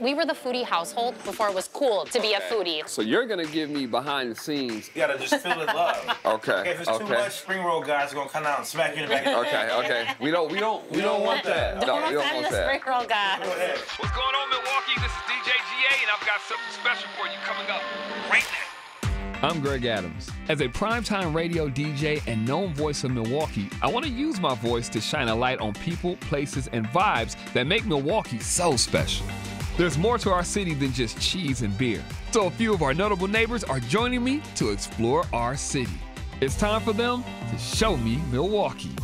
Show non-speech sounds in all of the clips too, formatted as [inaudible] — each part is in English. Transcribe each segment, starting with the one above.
We were the foodie household before it was cool to be a foodie. So you're gonna give me behind the scenes. You gotta just feel the love. Okay. [laughs] Okay, if it's too much, spring roll guys are gonna come out and smack you in the back. Okay, okay. We don't, we don't, we don't want that. [laughs] Don't No, we don't want the that. spring roll guy. Go ahead. What's going on, Milwaukee? This is DJ GA, and I've got something special for you coming up right now. I'm Greg Adams. As a primetime radio DJ and known voice of Milwaukee, I want to use my voice to shine a light on people, places, and vibes that make Milwaukee so special. There's more to our city than just cheese and beer. So a few of our notable neighbors are joining me to explore our city. It's time for them to show me Milwaukee.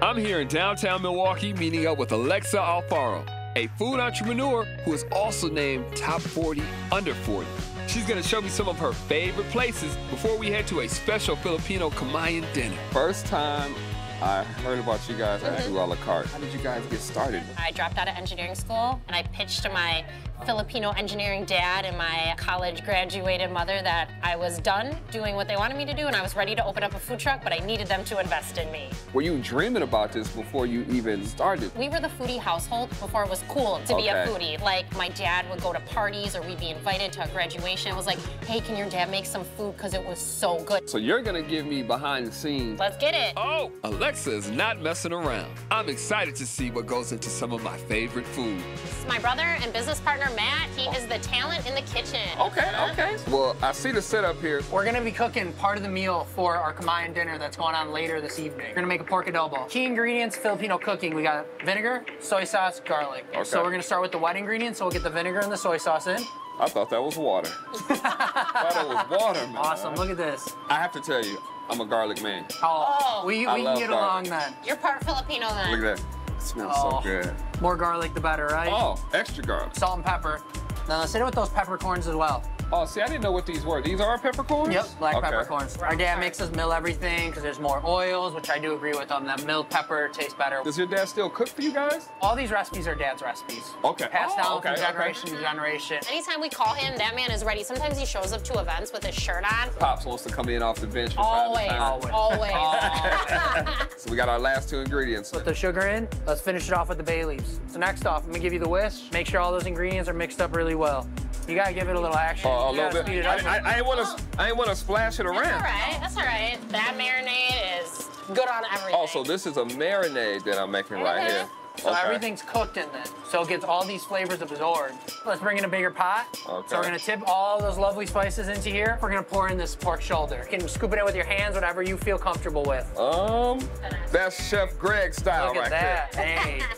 I'm here in downtown Milwaukee meeting up with Alexa Alfaro, a food entrepreneur who is also named Top 40 Under 40. She's gonna show me some of her favorite places before we head to a special Filipino Kamayan dinner. First time I heard about you guys Mm-hmm. at Do a la carte. How did you guys get started? I dropped out of engineering school and I pitched to my Filipino engineering dad and my college graduated mother that I was done doing what they wanted me to do and I was ready to open up a food truck, but I needed them to invest in me. Were you dreaming about this before you even started? We were the foodie household before it was cool to be a foodie. Like my dad would go to parties or we'd be invited to a graduation. It was like, hey, can your dad make some food? Because it was so good. So you're gonna give me behind the scenes. Let's get it. Oh, Alexa is not messing around. I'm excited to see what goes into some of my favorite food. This is my brother and business partner, Matt. He is the talent in the kitchen. Okay, okay. Well, I see the setup here. We're gonna be cooking part of the meal for our Kamayan dinner that's going on later this evening. We're gonna make a pork adobo. Key ingredients, Filipino cooking. We got vinegar, soy sauce, garlic. Okay. So we're gonna start with the wet ingredients, so we'll get the vinegar and the soy sauce in. I thought that was water. [laughs] I thought it was water, man. Awesome, look at this. I have to tell you, I'm a garlic man. Oh, oh. we, we can get garlic. along then. You're part Filipino then. Look at that. It smells Oh. so good. More garlic, the better, right? Oh, extra garlic. Salt and pepper. Now let's hit it with those peppercorns as well. Oh, see, I didn't know what these were. These are peppercorns? Yep, black Okay. peppercorns. Our dad makes us mill everything because there's more oils, which I do agree with them. That milled pepper tastes better. Does your dad still cook for you guys? All these recipes are dad's recipes. Okay. Passed Oh, down okay, from okay. generation to generation. Anytime we call him, that man is ready. Sometimes he shows up to events with his shirt on. Pops wants to come in off the bench from Always, time to time. always. [laughs] So we got our last two ingredients. Put the sugar in. Let's finish it off with the bay leaves. So next off, I'm gonna give you the whisk. Make sure all those ingredients are mixed up really well. You gotta give it a little action. Oh, a You little bit. it I. I, I ain't want to. I ain't want to splash it That's all around. right. That's all right. That marinade is good on everything. Also, this is a marinade that I'm making right Mhm. here. So Okay. everything's cooked in then. So it gets all these flavors absorbed. Let's bring in a bigger pot. Okay. So we're gonna tip all those lovely spices into here. We're gonna pour in this pork shoulder. You can scoop it in with your hands, whatever you feel comfortable with. Um, that's Chef Greg style Look right that. there. Hey. [laughs]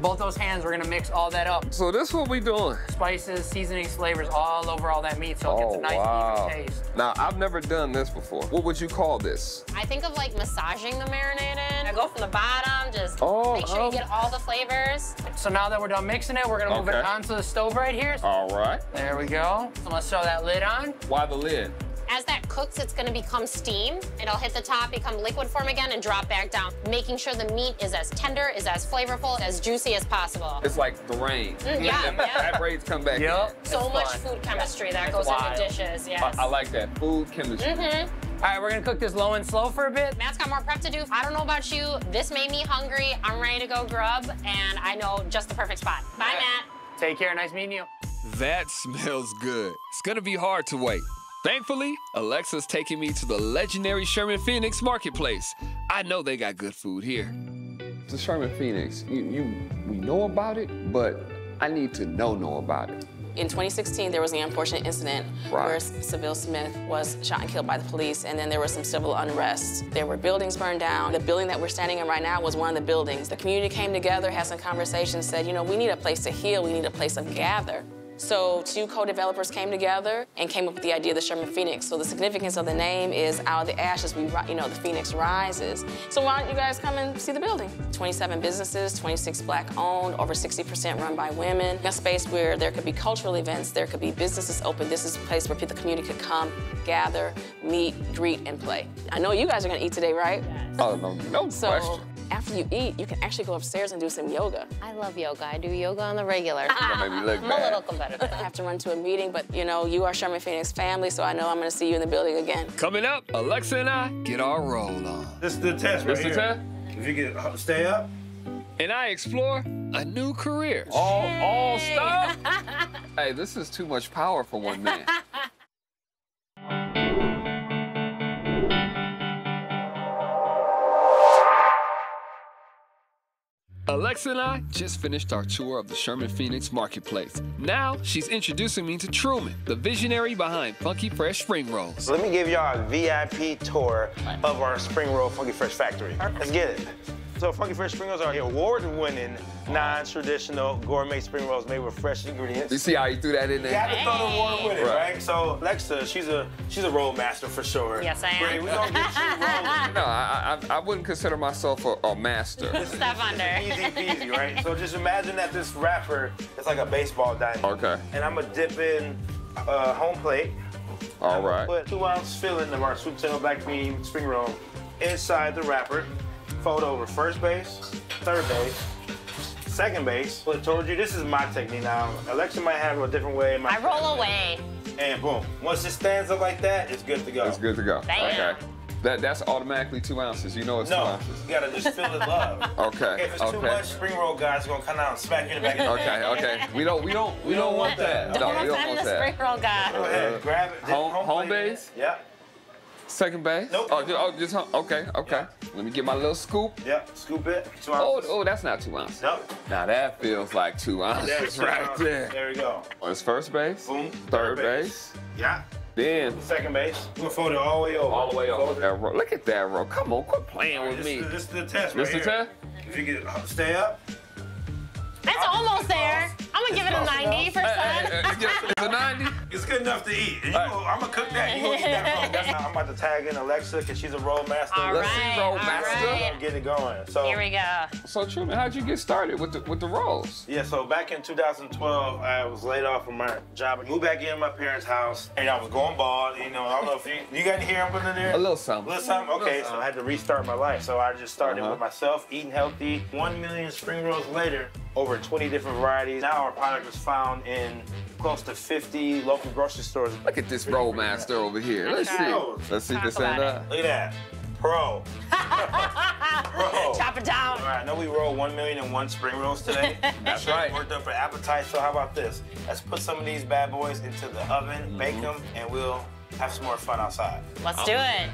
Both those hands, we're gonna mix all that up. So this what we doing? Spices, seasonings, flavors all over all that meat so it gets Oh a nice wow. even taste. Now I've never done this before. What would you call this? I think of like massaging the marinade in. I go from the bottom, just Oh, make sure oh. you get all the flavors. So now that we're done mixing it, we're gonna move it Okay. onto the stove right here. All right. There we go. So let's throw that lid on. Why the lid? As that cooks, it's gonna become steam. It'll hit the top, become liquid form again, and drop back down, making sure the meat is as tender, is as flavorful, as juicy as possible. It's like the rain. Mm, yeah, Them [laughs] yeah. Vibrates come back. Yep. in. So It's much fun. food chemistry that It's goes wild. into dishes, yes. I, I like that food chemistry. Mhm. All right, we're gonna cook this low and slow for a bit. Matt's got more prep to do. I don't know about you. This made me hungry. I'm ready to go grub, and I know just the perfect spot. Bye, Matt. Take care, nice meeting you. That smells good. It's gonna be hard to wait. Thankfully, Alexa's taking me to the legendary Sherman Phoenix Marketplace. I know they got good food here. The Sherman Phoenix, you, you, we know about it, but I need to know know about it. In 2016, there was an unfortunate incident Right. where Sylville Smith was shot and killed by the police, and then there was some civil unrest. There were buildings burned down. The building that we're standing in right now was one of the buildings. The community came together, had some conversations, said, you know, we need a place to heal, we need a place to gather. So two co-developers came together and came up with the idea of the Sherman Phoenix. So the significance of the name is out of the ashes, we, you know, the phoenix rises. So why don't you guys come and see the building? 27 businesses, 26 black owned, over 60% run by women. A space where there could be cultural events, there could be businesses open. This is a place where people, the community could come, gather, meet, greet, and play. I know you guys are gonna eat today, right? Oh, no, no So question. After you eat, you can actually go upstairs and do some yoga. I love yoga. I do yoga on the regular. [laughs] That made me look I'm a little competitive. I have to run to a meeting, but you know, you are Sherman Phoenix family, so I know I'm gonna see you in the building again. Coming up, Alexa and I get our roll on. This is the test right This the test? If you can uh, stay up, And I explore a new career. All, all stuff? [laughs] hey, this is too much power for one man. [laughs] Alexa and I just finished our tour of the Sherman Phoenix Marketplace. Now she's introducing me to Truman, the visionary behind Funky Fresh Spring Rolls. Let me give y'all a VIP tour of our spring roll Funky Fresh factory. Let's get it. So Funky Fresh spring rolls are award-winning, non-traditional gourmet spring rolls made with fresh ingredients. You see how you threw that in there? You have there? to throw the award with it, Right. right? So Alexa, she's a she's a roll master for sure. Yes, I am. Great, we gonna get you rolling. No, I, I, I wouldn't consider myself a, a master. [laughs] Step under. Easy peasy, right? So just imagine that this wrapper is like a baseball diamond. Okay. And I'm gonna dip in uh, home plate. All I'm right. Put two ounce filling of our sweet potato black bean spring roll inside the wrapper. Fold over first base, third base, second base. i told you this is my technique now. Alexa might have a different way. I roll away. And boom. Once it stands up like that, it's good to go. It's good to go. Bam. Okay. That, that's automatically two ounces. You know it's two No, ounces. you gotta just feel the love. [laughs] Okay. If it's okay. too much, spring roll guys are gonna come out and smack you in the back of the head. Okay, okay. We don't, we don't, we don't want that. No, Don't we don't offend want the spring that. roll Go guy. ahead, grab it. dip Home- home base? Yep. Second base. Nope. Oh, just, oh, just home. okay, okay. Let me get my little scoop. Yep. Scoop it. Two Oh, ounces. oh, that's not two ounces. Nope. Now that feels like two ounces There's [laughs] two right ounces. there. There we go. Oh, it's first base. Boom. Third base. Yeah. Then Second base. We're gonna fold it all the way over. all the way over that row. Look at that row. Come on, quit playing with This, me. is, this is the test This right the here. test? If you can uh, stay up. That's almost there. I'm gonna give it a 90 enough. percent. Hey, hey, hey, it's a 90? It's good enough to eat. And you All right. go, I'm gonna cook that. You gonna eat that roll. That's how I'm about to tag in Alexa because she's a roll master. All Let's see, right, roll all master. right. Get it going. So Here we go. So Truman, how'd you get started with the with the rolls? Yeah, so back in 2012, I was laid off from my job. I moved back in my parents' house, and I was going bald. You know, I don't know if you you got any hair up in there. A little something. A little something. Okay, Little so I had to restart my life. So I just started Uh-huh. with myself, eating healthy. One million spring rolls later, over 20 different varieties. Now our product is found in close to 50 local grocery stores. Look at this Rollmaster over here. Let's That's see. Let's see if Talk this stand up. Look at that, pro. [laughs] pro. Chop it down. All right, I know we roll one million and one spring rolls today. [laughs] That's right. Worked up for appetite. So how about this? Let's put some of these bad boys into the oven, bake mm-hmm. them, and we'll have some more fun outside. Let's do it.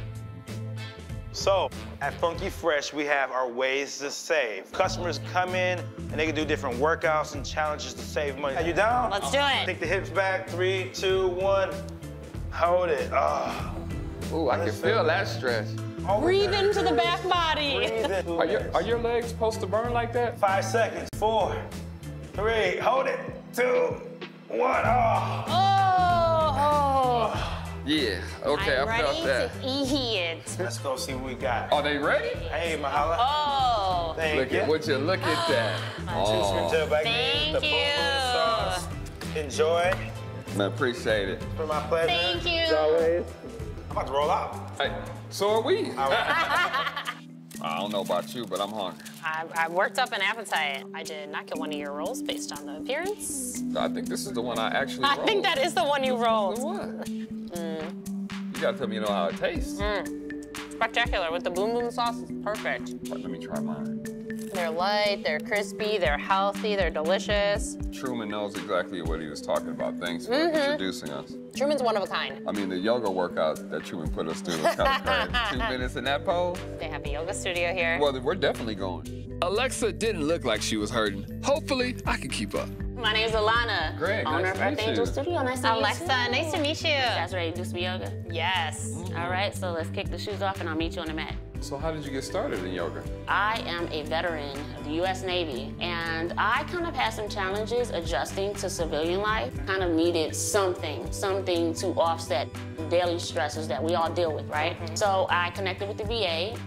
So at Funky Fresh, we have our ways to save. Customers come in and they can do different workouts and challenges to save money. Are you down? Let's do it. Take the hips back. Three, two, one. Hold it. Oh. Ooh, I can feel that stretch. Breathe into the back body. Are your are your legs supposed to burn like that? Five seconds. Four, three. Hold it. Two, one. Ah. Oh. Oh, Yeah. Okay, I'm I ready felt that. to eat. Let's go see what we got. Are they ready? Hey, Mahala. Oh, Thank Look you. at would you look at that. Oh, Tell Thank the you. Enjoy. man, appreciate it. For my pleasure. Thank you. As always. I'm about to roll out. Hey, so are we. [laughs] I don't know about you, but I'm hungry. I, I worked up an appetite. I did not get one of your rolls based on the appearance. I think this is the one I actually I rolled. think that is the one you The rolled. You gotta tell me you know how it tastes. Mm. Spectacular with the boom boom sauce. It's perfect. Let me try mine. They're light, they're crispy, they're healthy, they're delicious. Truman knows exactly what he was talking about. Thanks for Mm-hmm. introducing us. Truman's one of a kind. I mean, the yoga workout that Truman put us through was kind of crazy. [laughs] Two minutes in that pose. They have a yoga studio here. Well, we're definitely going. Alexa didn't look like she was hurting. Hopefully, I can keep up. My name's Alana, Great, owner nice of to Earth meet Angel. Studio. Nice to Alexa, meet you. Alexa, nice to meet you. You guys ready to do some yoga? Yes. All right, so let's kick the shoes off and I'll meet you on the mat. So, how did you get started in yoga? I am a veteran of the US Navy, and I kind of had some challenges adjusting to civilian life. Kind of needed something, something to offset daily stresses that we all deal with, right? Mm-hmm. So I connected with the VA,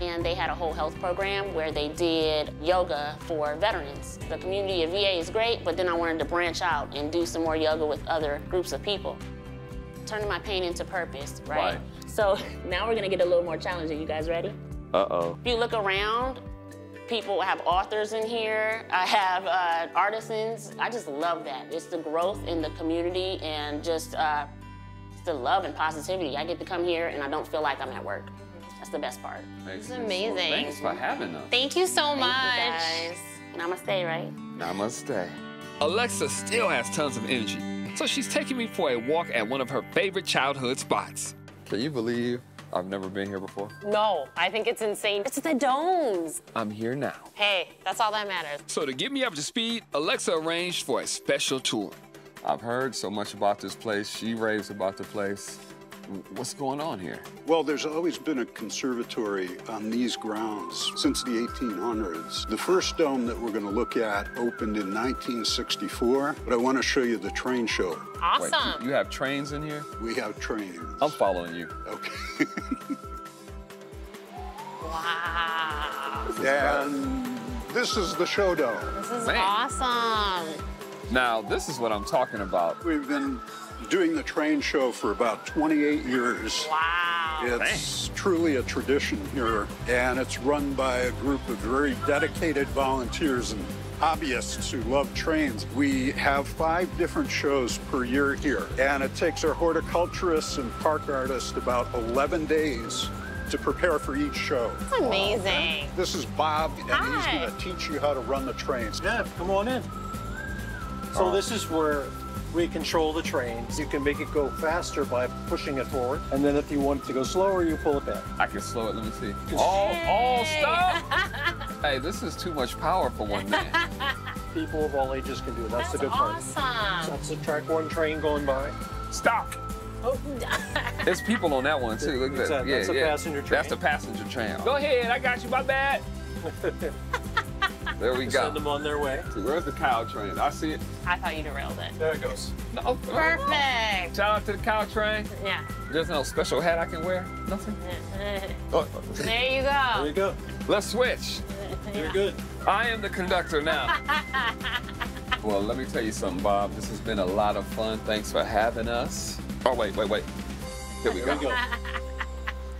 and they had a whole health program where they did yoga for veterans. The community of VA is great, but then I wanted to branch out and do some more yoga with other groups of people. Turning my pain into purpose, right? Right. So [laughs] now we're gonna get a little more challenging. You guys ready? Uh-oh. If you look around, people have authors in here. I have uh, artisans. I just love that. It's the growth in the community and just uh, the love and positivity. I get to come here and I don't feel like I'm at work. That's the best part. It's amazing. thanks for having us. Thank you so Thank much. you guys. Namaste, right? Namaste. Alexa still has tons of energy, so she's taking me for a walk at one of her favorite childhood spots. Can you believe I've never been here before? No, I think it's insane. It's the domes. I'm here now. Hey, that's all that matters. So to get me up to speed, Alexa arranged for a special tour. I've heard so much about this place. She raves about the place. What's going on here? Well, there's always been a conservatory on these grounds since the 1800s. The first dome that we're going to look at opened in 1964, but I want to show you the train show. Awesome. Wait, you have trains in here? We have trains. I'm following you. Okay. [laughs] wow. and this is the show dome. This is Man. awesome. Now, this is what I'm talking about. We've been doing the train show for about 28 years. Wow. It's truly a tradition here, and it's run by a group of very dedicated volunteers and hobbyists who love trains. We have five different shows per year here, and it takes our horticulturists and park artists about 11 days to prepare for each show. That's amazing. This is Bob, and Hi. he's going to teach you how to run the trains. Yeah, come on in. So oh. this is where we control the trains. You can make it go faster by pushing it forward, and then if you want it to go slower, you pull it back. I can slow it. Let me see. All, all stop. [laughs] hey, this is too much power for one man. [laughs] People of all ages can do it. That's, That's the good part. awesome. That's the track one train going by. Stop. Oh, There's people on that one too. Look at that. a- that's a passenger train. That's train. the passenger train. Go ahead. I got you. My bad. [laughs] There we go. Send them on their way. See, where's the cow train? I see it. I thought you derailed it. There it goes. No. Perfect. Shout out to the cow train. Yeah. There's no special hat I can wear. Nothing. [laughs] Oh, There you go. There you go. go. let's switch. [laughs] You're good. I am the conductor now. [laughs] well, let me tell you something, Bob. This has been a lot of fun. Thanks for having us. Oh, wait, wait, wait. Here we There we go.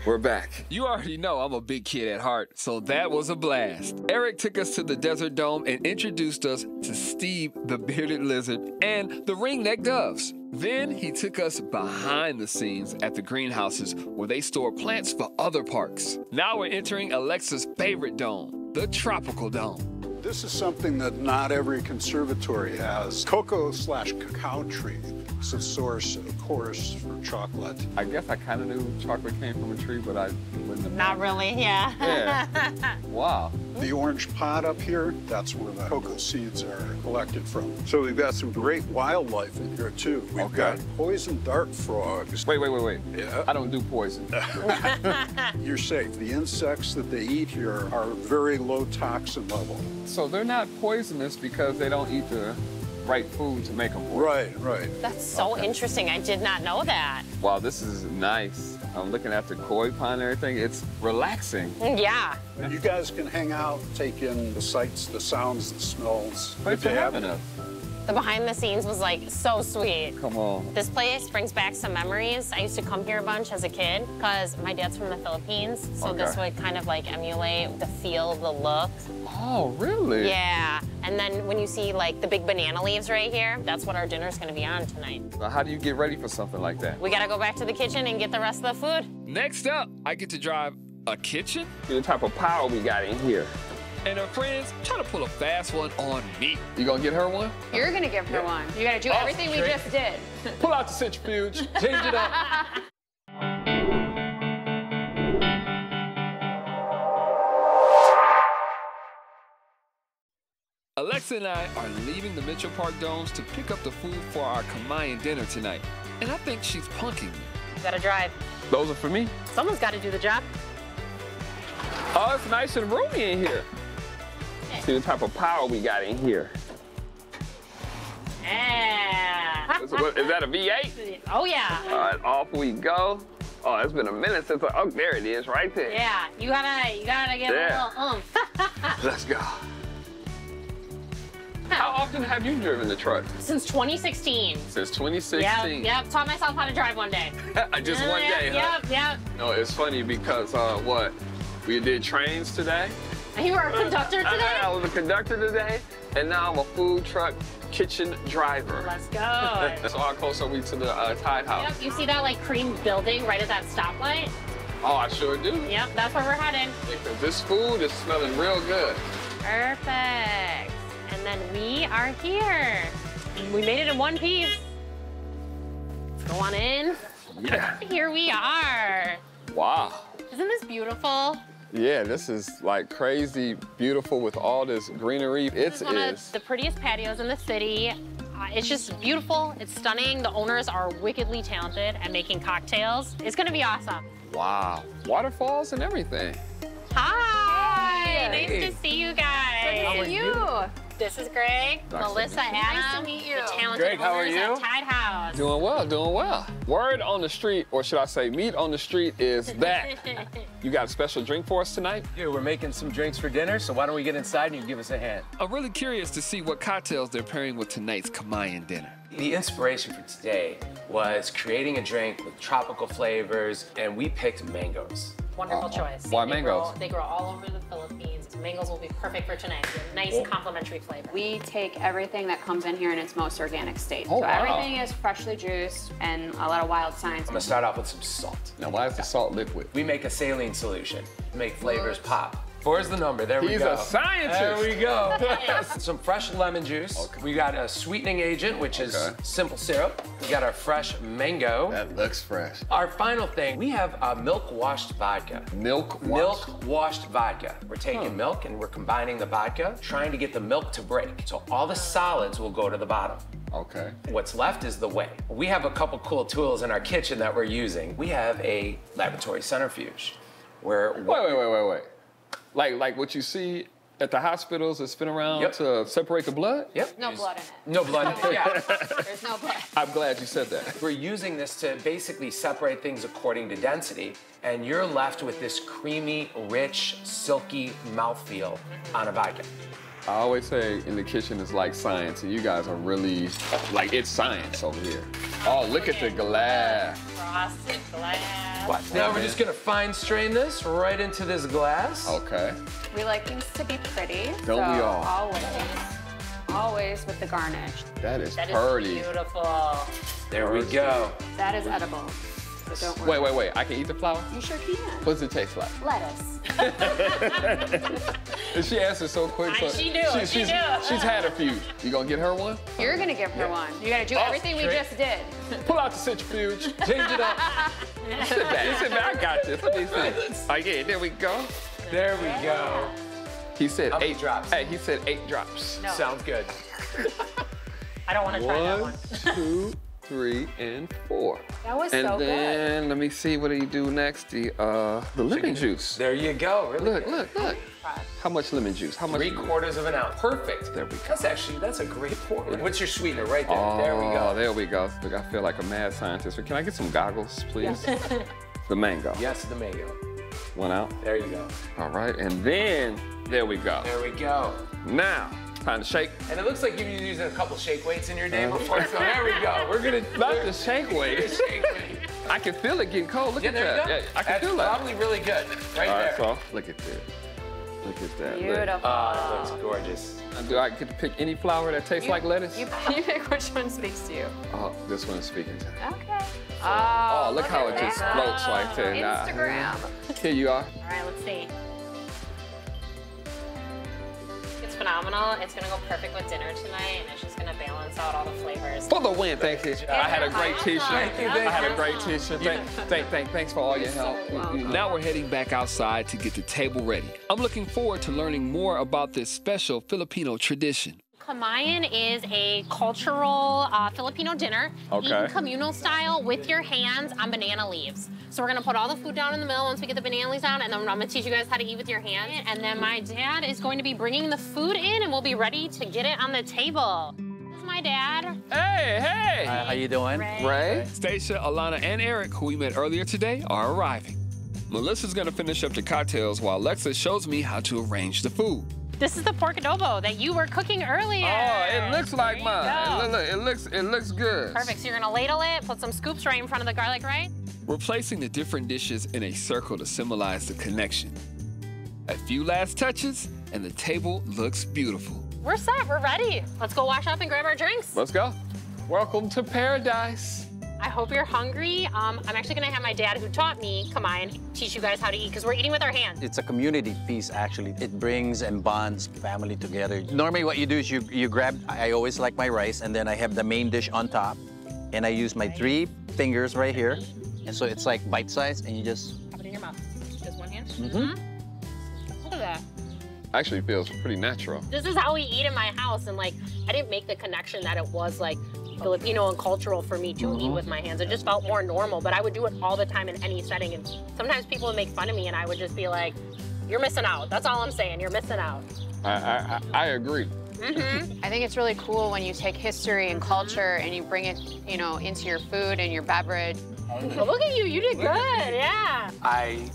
We're back. You already know I'm a big kid at heart, so that was a blast. Eric took us to the Desert Dome and introduced us to Steve the Bearded Lizard and the Ringneck Doves. Then he took us behind the scenes at the greenhouses where they store plants for other parks. Now we're entering Alexa's favorite dome, the Tropical Dome. This is something that not every conservatory has. Cocoa slash cacao tree. It's a source, of course, for chocolate. I guess I kind of knew chocolate came from a tree, but I wouldn't have. Not really, yeah. Yeah. [laughs] Wow. The orange pot up here, that's where the cocoa seeds are collected from. So we've got some great wildlife in here too. We've Okay. got poison dart frogs. Wait, wait, wait, wait. Yeah. I don't do poison. [laughs] [laughs] You're safe. The insects that they eat here are very low toxin level. so they're not poisonous because they don't eat the right food to make them poison. Right, right. That's so interesting. I did not know that. Wow, this is nice. I'm looking at the koi pond and everything. It's relaxing. Yeah. You guys can hang out, take in the sights, the sounds, the smells. Thanks Good for have having you. us. The behind the scenes was like so sweet. Come on. This place brings back some memories. I used to come here a bunch as a kid because my dad's from the Philippines. So this would kind of like emulate the feel, the look. Oh, really? Yeah. And then when you see like the big banana leaves right here, that's what our dinner's gonna be on tonight. Now, How do you get ready for something like that? We gotta go back to the kitchen and get the rest of the food. Next up, I get to drive a kitchen, The type of power we got in here. and her friends try to pull a fast one on me. You gonna get her one? You're gonna give her one. You gotta do oh, everything we just did. Pull out the centrifuge, change it up. [laughs] Alexa and I are leaving the Mitchell Park Domes to pick up the food for our Kamayan dinner tonight. And I think she's punking me. You gotta drive. Those are for me. Someone's gotta do the job. Oh, it's nice and roomy in here. See the type of power we got in here. Yeah. Is, what, is that a V8? Oh yeah. All right, off we go. Oh, it's been a minute since I, oh, there it is, right there. Yeah. You gotta, you gotta get Yeah. a little oomph. [laughs] Let's go. How often have you driven the truck? Since 2016. Since 2016. Yep, yep. Taught myself how to drive one day. [laughs] Just one day, huh? Yep, yep. No, it's funny because uh, what? We did trains today. And you were a conductor [laughs] I, today? I was a conductor today, and now I'm a food truck kitchen driver. Let's go. [laughs] So how close are we to the uh, Tied House? Yep, you see that like cream building right at that stoplight? Oh, I sure do. Yep, that's where we're heading. This food is smelling real good. Perfect. And then we are here. We made it in one piece. Let's go on in. Yeah. Here we are. Wow. Isn't this beautiful? Yeah, this is like crazy beautiful with all this greenery. It's is one is. of the prettiest patios in the city. Uh, it's just beautiful. It's stunning. The owners are wickedly talented at making cocktails. It's gonna be awesome. Wow. Waterfalls and everything. Hi. Hey. Nice to see you guys. Good to see you. This is Greg, Nice Melissa, meet you. Anna. Nice to meet you. The talented Greg, how are you? Tied House. Doing well, doing well. Word on the street, or should I say meat on the street, is that [laughs] you got a special drink for us tonight? Yeah, we're making some drinks for dinner, so why don't we get inside and you give us a hand? I'm really curious to see what cocktails they're pairing with tonight's Kamayan dinner. The inspiration for today was creating a drink with tropical flavors, and we picked mangoes. Wonderful choice. Why they mangoes? Grow, they grow all over the Philippines. Mangoes will be perfect for tonight. Nice Oh. complementary flavor. We take everything that comes in here in its most organic state. Oh, so wow. everything is freshly juiced and a lot of wild science. I'm gonna start off with some salt. Now, why is the salt liquid? We make a saline solution to make flavors pop. Four's the number. There we He's go. He's a scientist. There we go. [laughs] Some fresh lemon juice. Okay. We got a sweetening agent, which is Okay. simple syrup. We got our fresh mango. That looks fresh. Our final thing, we have a milk washed vodka. Milk washed? Milk washed vodka. We're taking milk and we're combining the vodka, trying to get the milk to break. So all the solids will go to the bottom. Okay. What's left is the whey. We have a couple cool tools in our kitchen that we're using. We have a laboratory centrifuge where Wait, wait, wait, wait, wait. Like, like what you see at the hospitals that spin around Yep. to separate the blood? Yep. No blood in it. No blood. [laughs] yeah. There's no blood. I'm glad you said that. We're using this to basically separate things according to density, and you're left with this creamy, rich, silky mouthfeel on a vodka. I always say in the kitchen is like science, and you guys are really like it's science over here. Oh, look at the glass. Frosted glass. What? Now we're just gonna fine strain this right into this glass. Okay. We like things to be pretty. Don't so we all? Always, always with the garnish. That is That is pretty. beautiful. There we go. That is edible. So don't Wait, worry. wait, wait. I can eat the flour? You sure can. What does it taste like? Lettuce. And [laughs] she answered so quick. I- So she knew, she she's, knew. she's had a few. You gonna get her one? You're gonna give her one. You gotta do Oh, everything we straight. just did. Pull out the centrifuge, change it up. [laughs] sit back, sit back. I got this. Let me see. Yeah, there we go. There we go. He said How many eight drops? Hey, he said eight drops. No. Sounds good. [laughs] I don't want to try that One, one. two, three, and four. That was And so good. And then let me see what do you do next. The uh the lemon juice. There you go. Really Look, good. look, look. How much lemon juice? How much? Three quarters of an ounce. Perfect. There we go. That's actually that's a great pour. What's your sweetener right there? Oh, there we go. there we go. Look, I feel like a mad scientist. Can I get some goggles, please? [laughs] the mango. Yes, the mango. One out. There you go. All right, and then there we go. There we go. Now, time to shake. And it looks like you've been using a couple shake weights in your day uh-huh. before. So there we go. We're gonna [laughs] Not the shake weight. I can feel it getting cold. Look Yeah, at there you that. go. Yeah, I can That's feel that. probably really good. Right All there. right, so look at this. Look at that. Look. Beautiful. Oh, that looks gorgeous. Uh, do I get to pick any flower that tastes like lettuce? You, [laughs] you pick which one speaks to you. Oh, this one's speaking to me. Okay. Oh, oh, look how at it just that. floats right there. Nah. Instagram. Here you are. All right, let's see. Phenomenal. It's gonna go perfect with dinner tonight, and it's just gonna balance out all the flavors. For the win, thank you. I had a great t-shirt. Thank you, I had a great t-shirt. Thank, thank, thank, thanks for all your help. Now we're heading back outside to get the table ready. I'm looking forward to learning more about this special Filipino tradition. Kamayan is a cultural uh, Filipino dinner, Okay. eaten communal style with your hands on banana leaves. So we're gonna put all the food down in the middle once we get the banana leaves down, and then I'm gonna teach you guys how to eat with your hands. And then my dad is going to be bringing the food in, and we'll be ready to get it on the table. This is my dad. Hey, hey! how you doing? Ray. Stacia, Alana, and Eric, who we met earlier today, are arriving. Melissa's gonna finish up the cocktails while Alexa shows me how to arrange the food. This is the pork adobo that you were cooking earlier. Oh, it looks like mine. go. Look, look, it looks, it looks good. Perfect. So you're gonna ladle it, put some scoops right in front of the garlic, right? We're placing the different dishes in a circle to symbolize the connection. A few last touches, and the table looks beautiful. We're set. We're ready. Let's go wash up and grab our drinks. Let's go. Welcome to paradise. I hope you're hungry. Um, I'm actually gonna have my dad, who taught me come on, teach you guys how to eat because we're eating with our hands. It's a community piece, actually. It brings and bonds family together. Normally, what you do is you, you grab, I always like my rice, and then I have the main dish on top, and I use my three fingers right here. And so it's like bite size, and you just. Put it in your mouth. Just one hand. Mm-hmm. Look at that. Actually feels pretty natural. This is how we eat in my house, and like, I didn't make the connection that it was like Filipino and cultural for me to eat with my hands. It just felt more normal, but I would do it all the time in any setting. And sometimes people would make fun of me, and I would just be like, "You're missing out." That's all I'm saying. You're missing out. I, I, I I agree. Mm-hmm. I think it's really cool when you take history and culture and you bring it, you know, into your food and your beverage. Well, look at you. You did good. Yeah. I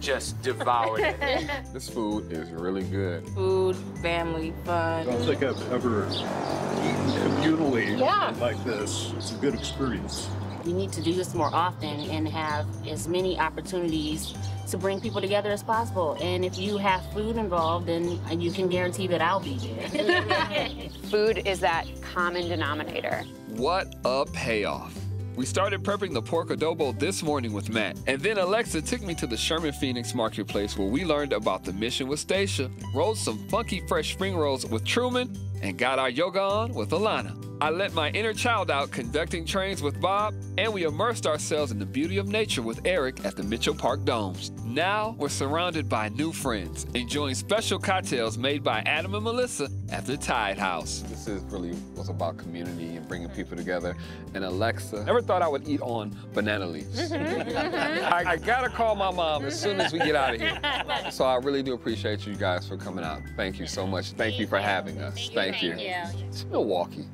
just devoured it. [laughs] This food is really good. Food, family, I don't think I've ever eaten communally Yeah. like this. It's a good experience. We need to do this more often and have as many opportunities to bring people together as possible. And if you have food involved, then you can guarantee that I'll be there. [laughs] Food is that common denominator. What a payoff. We started prepping the pork adobo this morning with Matt, and then Alexa took me to the Sherman Phoenix Marketplace where we learned about the mission with Stacia, rolled some funky fresh spring rolls with Truman, and got our yoga on with Alana. I let my inner child out conducting trains with Bob, and we immersed ourselves in the beauty of nature with Eric at the Mitchell Park Domes. Now we're surrounded by new friends, enjoying special cocktails made by Adam and Melissa at the Tied House. This is really was about community and bringing people together. And Alexa, never thought I would eat on banana leaves. [laughs] I, I gotta call my mom as soon as we get out of here. So I really do appreciate you guys for coming out. Thank you so much. Thank you for having us. Thank you. It's Milwaukee.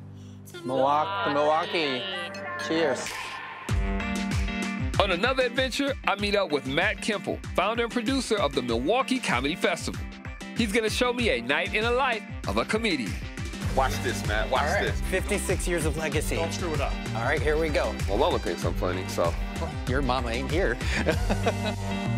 Milwaukee. Milwaukee. Cheers. On another adventure, I meet up with Matt Kemple, founder and producer of the Milwaukee Comedy Festival. He's gonna show me a night in the life of a comedian. Watch this, Matt. Watch All right. this. 56 years of legacy. Don't screw it up. All right, here we go. Well, Mama thinks I'm funny, so. Your mama ain't here. [laughs]